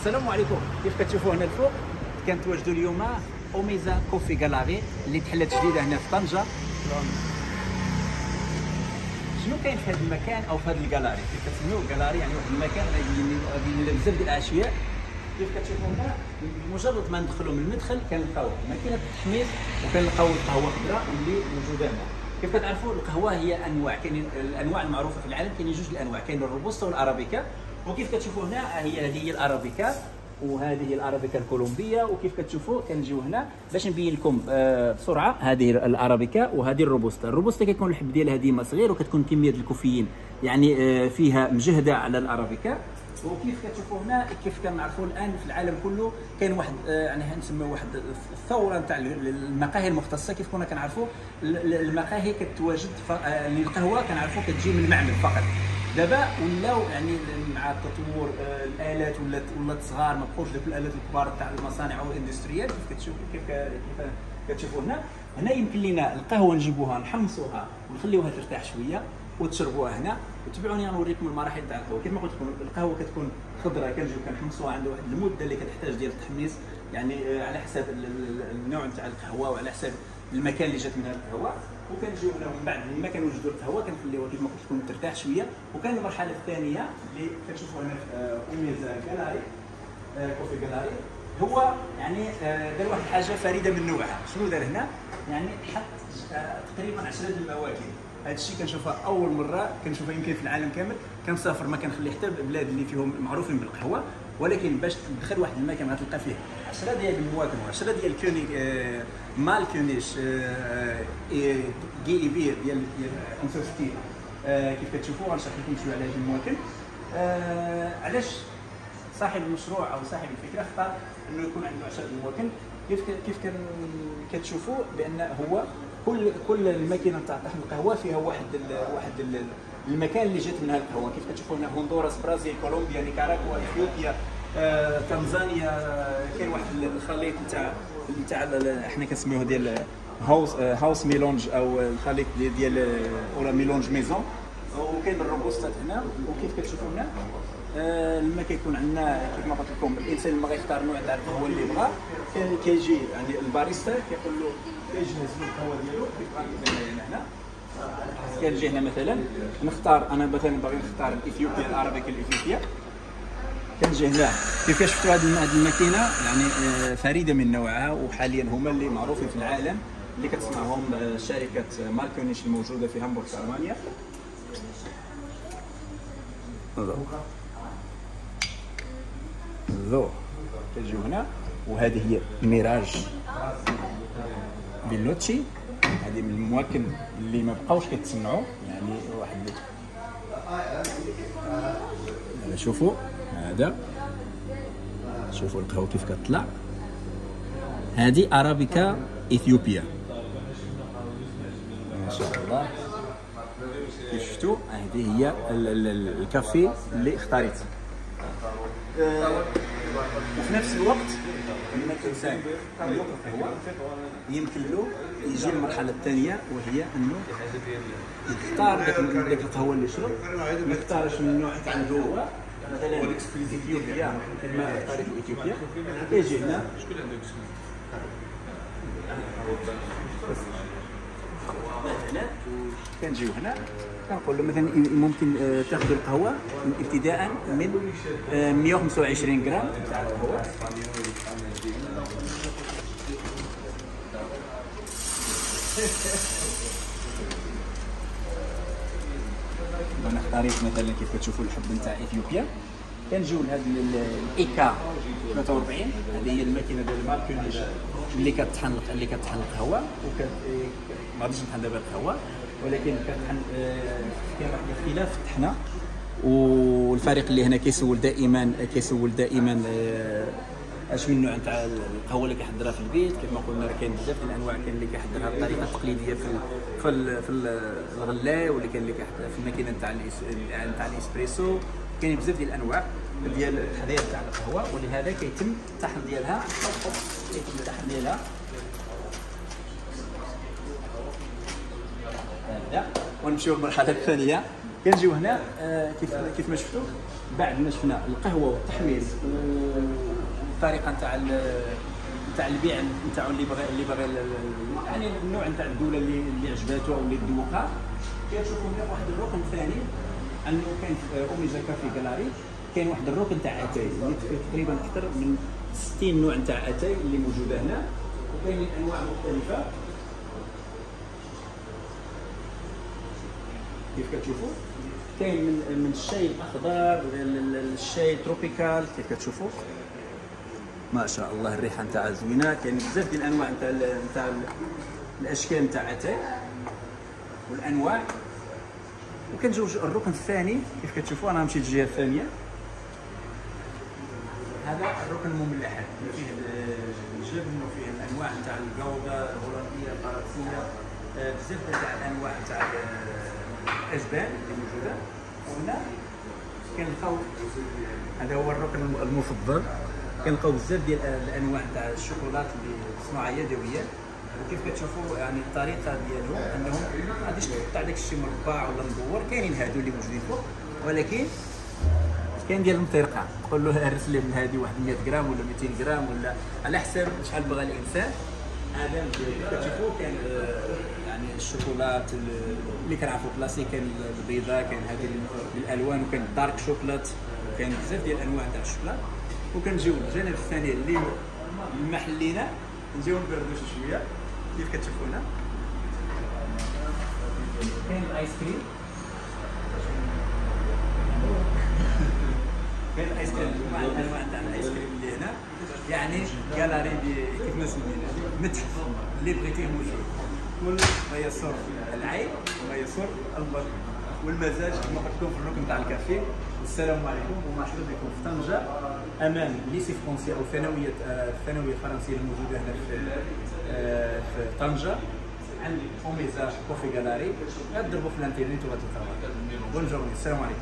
السلام عليكم. كيف كتشوفوا هنا الفوق؟ كنتواجدوا اليوم أوميزا coffee gallery اللي تحلت جديدة هنا في طنجة. شنو كاين في هذا المكان أو في هذا الجالاري كيف كتسميوه؟ جالاري يعني واحد المكان غادي بزاف ديال الاشياء كيف كتشوفوا هنا؟ مجرد ما ندخلوا من المدخل كنلقاو ماكينة التحميص وكنلقاو القهوة الخضراء اللي موجودة هنا. كيف كتعرفوا القهوة هي انواع كاينين الأنواع المعروفة في العالم كاينين جوج الأنواع كاين الروبوستا والأرابيكا. وكيف كتشوفوا هنا هي هذه هي الأرابيكا وهذه هي الأرابيكا الكولومبية. وكيف كتشوفوا كنجيو هنا باش نبين لكم آه، بسرعة هذه الأرابيكا وهذه الروبوستا. الروبوستا كيكون الحب ديالها ديما صغير وكتكون كمية الكوفيين يعني آه، فيها مجهدة على الأرابيكا. وكيف كتشوفوا هنا كيف كنعرفوا الآن في العالم كله كاين واحد آه، يعني نسميو واحد الثورة نتاع المقاهي المختصة. كيف كنا كنعرفوا؟ المقاهي كتواجد القهوه كنعرفوا كتجي من المعمل فقط. دابا ولاو يعني مع التطور آه، الآلات ولات ولات صغار ما بقوش ذوك الآلات الكبار تاع المصانع والإندستريال كيف كتشوفوا كيف كيف كتشوفوا هنا هنا يمكن لنا القهوة نجيبوها نحمصوها ونخليوها ترتاح شوية. وتشربوها هنا. وتبعوني غنوريكم المراحل تاع القهوة. كيف ما قلت لكم القهوة كتكون خضراء كنجيو كنحمصوها عند واحد المده اللي كتحتاج ديال التحميص. يعني آه، على حساب النوع تاع القهوة وعلى حساب المكان اللي جات منها القهوة. وكنجيو هنا من بعد ما كنوجدوا القهوة كنخليوها كيف ما قلت لكم ترتاح شوية. وكان المرحلة الثانية اللي كتشوفوا هنا في اوميز gallery coffee gallery هو يعني آه، دار واحد الحاجة فريدة من نوعها. شنو دار هنا؟ يعني حط آه، تقريبا 10 المواكب هذا الشيء كنشوفها أول مرة كنشوفها يمكن في العالم كامل. كنسافر ما كنخلي حتى البلاد اللي فيهم معروفين بالقهوة ولكن باش تدخل واحد المكان غتلقى فيه 10 ديال المواكب و10 ديال كوني آه مال كونيش آه جي اي بي ديال ديال 65 آه كيف كتشوفوا غنشرح لكم شوية على هذه المواكب آه علاش صاحب المشروع أو صاحب الفكرة اختار إنه يكون عنده 10 المواكب كيف كيف كتشوفوا بأن هو كل كل الماكينة تاع طحن القهوة فيها واحد ال واحد ال المكان اللي جات منها القهوة. كيف كتشوفوا هنا هندوراس برازيل كولومبيا نيكاراغوا إثيوبيا آه، تنزانيا كاين واحد الخليط نتاع نتاع إحنا كنسميوه ديال house house mélange أو الخليط ديال ولا mélange maison. وكاين الروبوستات هنا. وكيف كتشوفوا هنا؟ آه لما كيكون عندنا كيف ما قلت لكم الإنسان لما غيختار نوع تاع القهوه اللي بغا. كيجي يعني الباريستا كيقول له كيجهز له القهوه ديالو هنا. كنجي هنا مثلا نختار أنا مثلا باغي نختار الاثيوبيا العربية الاثيوبيا كنجي هنا. كيف شفتوا هذه الماكينة؟ يعني آه، فريدة من نوعها وحاليا هما اللي معروفين في العالم اللي كتصنعهم آه، شركة ماركونيش الموجودة في هامبورغ في ألمانيا. ذو كنجيو هنا وهذه هي ميراج بيلوتشي. هذه من المواكب اللي ما بقاوش كيتصنعوا يعني واحد شوفوا هذا. شوفوا القهوة كيف كتطلع. هذه أرابيكا إثيوبيا. ما شاء الله. كيف شفتوا؟ هذه هي الكافي اللي اختاريت. أه وفي نفس الوقت لما الانسان يوقف القهوه يمكن له يجي المرحله الثانية وهي أنه يختار ذاك القهوة اللي يشرب ما يختارش من النوع تاع هو. مثلا اثيوبيا كما اختارت اثيوبيا يجي هنا. مثلا كنجيو هنا. كنقول له مثلا ممكن آه، تاخذوا القهوة ابتداء من 125 آه، غرام تاع القهوه أنا اختاريت مثلا كيف كتشوفوا الحب نتاع إثيوبيا. كنجيو لهاد الإيكا 43 هذه هي الماكينة ديال الماركونيش اللي كتطحن اللي كتطحن القهوه ما غاديش نطحن دابا القهوه ولكن كتطحن آه، كاين واحد الاختلاف في والفريق اللي هنا كيسول دائما كيسول دائما آه، أش من نوع تاع القهوة اللي كيحضرها في البيت. كيف ما قلنا كاين بزاف الأنواع كاين اللي كيحضرها بطريقة تقليدية في في في الغلاء واللي كاين اللي كيحضرها في الماكينة تاع تاع الإسبريسو. كاين بزاف ديال الأنواع. ديال التحضير تاع القهوة ولهذا كيتم الطحن ديالها. كيتم الطحن ديالها. هذا. ونمشيو للمرحلة الثانية. كنجيو هنا آه كيف كيف ما شفتوا بعد ما شفنا القهوة والتحميص الطريقة نتاع نتاع البيع نتاعو اللي بغى اللي بغى يعني النوع نتاع الدولة اللي اللي عجباتو أو اللي ذوقها كتشوفوا هنا واحد الركن ثاني أنه كاين في اوميجا coffee gallery كاين واحد الركن تاع أتاي اللي تقريبا أكثر من 60 نوع تاع أتاي اللي موجودة هنا. وكاين أنواع مختلفة. كيف كتشوفوا؟ كاين من من الشاي الأخضر للشاي tropical. كيف كتشوفوا؟ ما شاء الله الريحة نتاعها زوينة. كاين بزاف ديال الأنواع نتاع نتاع الأشكال نتاع أتاي والأنواع. وكنجيو الركن الثاني. كيف كتشوفوا؟ أنا مشيت الجهه الثانية. هذا الركن المملحات فيه الجبن وفيه الأنواع نتاع الجودة الهولندية الفرنسية آه، بزاف تاع الأنواع نتاع الاسبان اللي موجودة. وهنا كنلقاو هذا هو الركن المفضل. كنلقاو بزاف ديال الأنواع تاع الشوكولات اللي مصنوعه يدويا وكيف كتشوفوا يعني الطريقة ديالهم أنهم ما غاديش تقطع داك الشيء مربع ولا مدور كاينين هادو اللي موجودين فوق. ولكن كاين ديال المطيرقه تقول له هرس لي من هذه واحد 100 غرام ولا 200 غرام ولا على حسب شحال بغى الإنسان. هذا كتشوفوا كاين يعني الشوكولات اللي كنعرفوا كلاسيك كاين البيضاء كاين هذه الألوان وكاين الدارك شوكولات كاين بزاف ديال الانواع تاع الشوكولات وكنجيو الجانب الثاني اللي المحلينا نجيو نبردو شي شوية. كيف كتشوفوا هنا كاين الآيس كريم. كاين الايس كريم مع الانواع تاع الايس كريم اللي هنا. يعني كالاري كيف ما سمينا متحف اللي بغيتيه موجود كل ما يسر العين وما يسر البطن والمزاج كما قلت لكم في الركن تاع الكافيه. والسلام عليكم. ومرحبا بكم في طنجة أمام lycée français أو ثانوية الثانويه الفرنسيه الموجودة هنا في آه، في طنجة. عند اوميزا coffee gallery غادربوا في الانترنت وغتلقاوها bonne journée السلام عليكم.